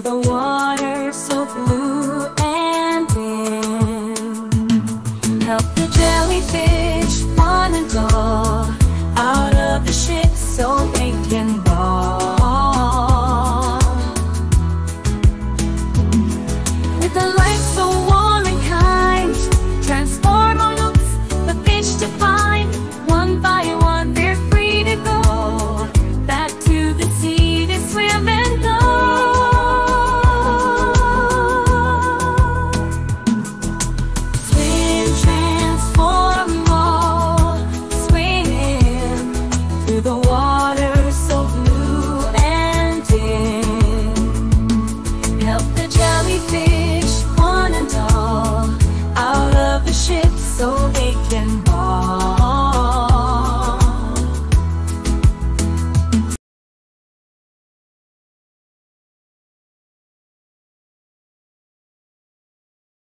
the water so blue and deep. Help the jellyfish on and go. the waters so blue and deep. Help the jellyfish, one and all, out of the ship so they can